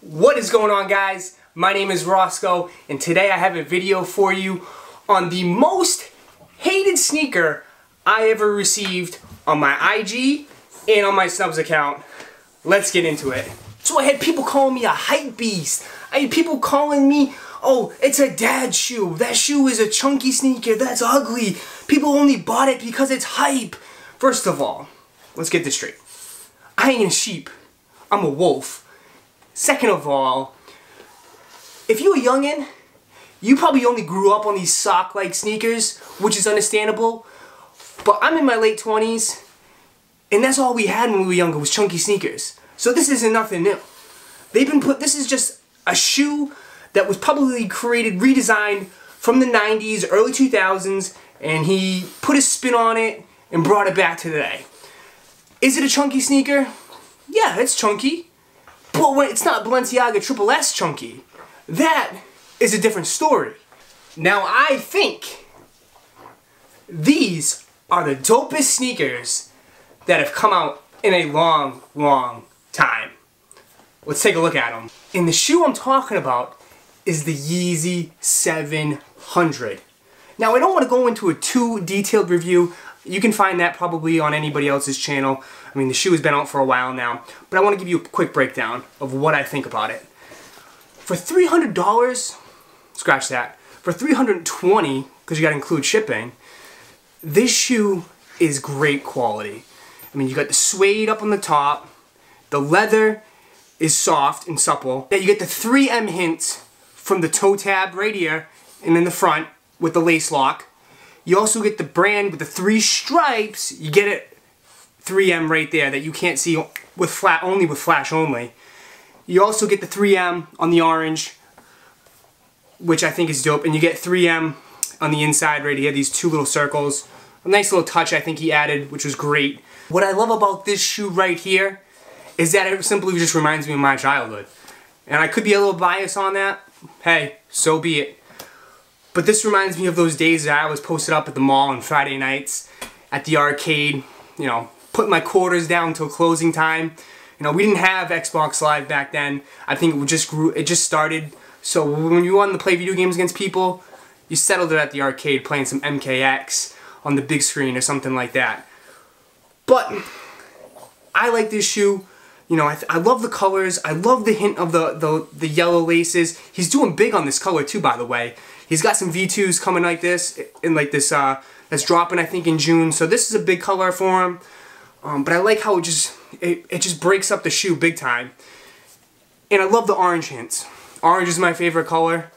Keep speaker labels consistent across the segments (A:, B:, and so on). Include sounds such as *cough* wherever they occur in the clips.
A: What is going on guys? My name is Roszko and today I have a video for you on the most hated sneaker I ever received on my IG and on my Snupps account. Let's get into it. So I had people calling me a hype beast. I had people calling me, oh, it's a dad shoe. That shoe is a chunky sneaker. That's ugly. People only bought it because it's hype. First of all, let's get this straight. I ain't a sheep. I'm a wolf. Second of all, if you a youngin', you probably only grew up on these sock-like sneakers, which is understandable. But I'm in my late 20s, and that's all we had when we were younger was chunky sneakers. So this isn't nothing new. They've been put, this is just a shoe that was probably created, redesigned from the 90s, early 2000s, and he put a spin on it and brought it back to today. Is it a chunky sneaker? Yeah, it's chunky. But when it's not Balenciaga Triple S chunky. That is a different story. Now I think these are the dopest sneakers that have come out in a long, long time. Let's take a look at them. And the shoe I'm talking about is the Yeezy 700. Now I don't want to go into a too detailed review. You can find that probably on anybody else's channel. I mean, the shoe has been out for a while now, but I want to give you a quick breakdown of what I think about it. For $300, scratch that, for 320 because you got to include shipping, this shoe is great quality. I mean, you got the suede up on the top, the leather is soft and supple. You get the 3M hint from the toe tab right here and in the front with the lace lock. You also get the brand with the three stripes. You get it 3M right there that you can't see with flat only with flash only. You also get the 3M on the orange, which I think is dope, and you get 3M on the inside right here, these two little circles. A nice little touch I think he added, which was great. What I love about this shoe right here is that it simply just reminds me of my childhood. And I could be a little biased on that. Hey, so be it. But this reminds me of those days that I was posted up at the mall on Friday nights, at the arcade, you know, putting my quarters down until closing time. You know, we didn't have Xbox Live back then. I think it just grew, it just started. So when you wanted to play video games against people, you settled it at the arcade playing some MKX on the big screen or something like that. But I like this shoe. You know, I, I love the colors. I love the hint of the, the, the yellow laces. He's doing big on this color too, by the way. He's got some V2s coming like this, in like this, uh, that's dropping I think in June. So this is a big color for him. Um, but I like how it just, it, it just breaks up the shoe big time. And I love the orange hints. Orange is my favorite color.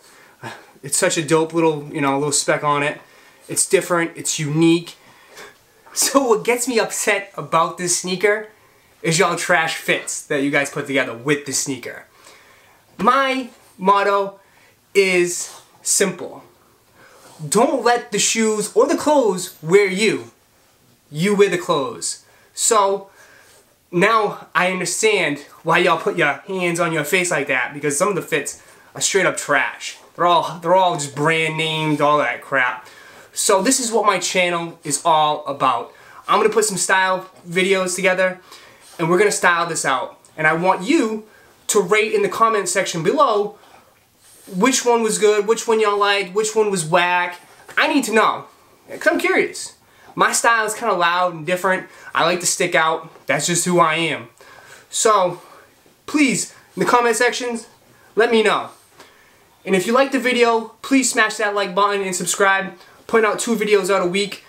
A: It's such a dope little, you know, little speck on it. It's different, it's unique. *laughs* So what gets me upset about this sneaker is y'all trash fits that you guys put together with the sneaker. My motto is simple. Don't let the shoes or the clothes wear you. You wear the clothes. So now I understand why y'all put your hands on your face like that because some of the fits are straight up trash. They're all they're all just brand named, all that crap. So this is what my channel is all about. I'm gonna put some style videos together and we're gonna style this out. And I want you to rate in the comment section below which one was good, which one y'all liked, which one was whack. I need to know, because I'm curious. My style is kind of loud and different. I like to stick out. That's just who I am. So, please, in the comment sections, let me know. And if you like the video, please smash that like button and subscribe. Putting out two videos out a week.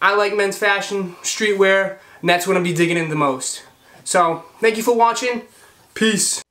A: I like men's fashion, streetwear, and that's what I'm be digging in the most. So, thank you for watching. Peace.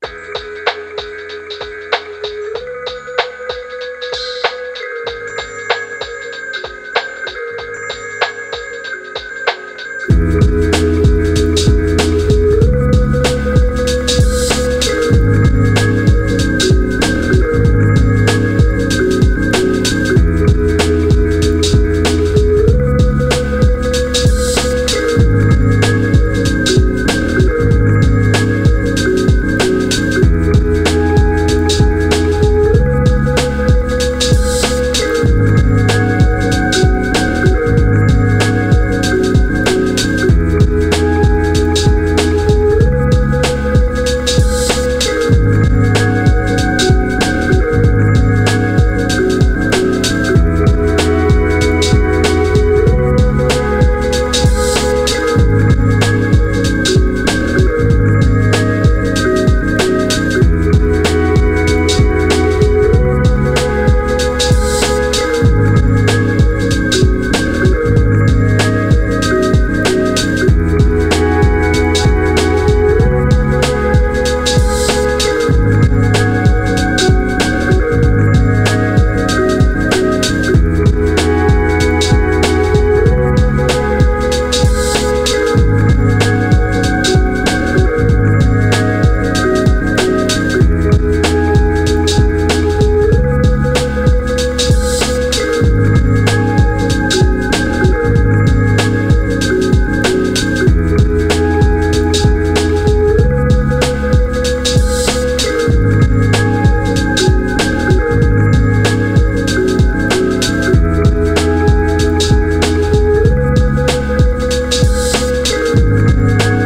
A: Bye.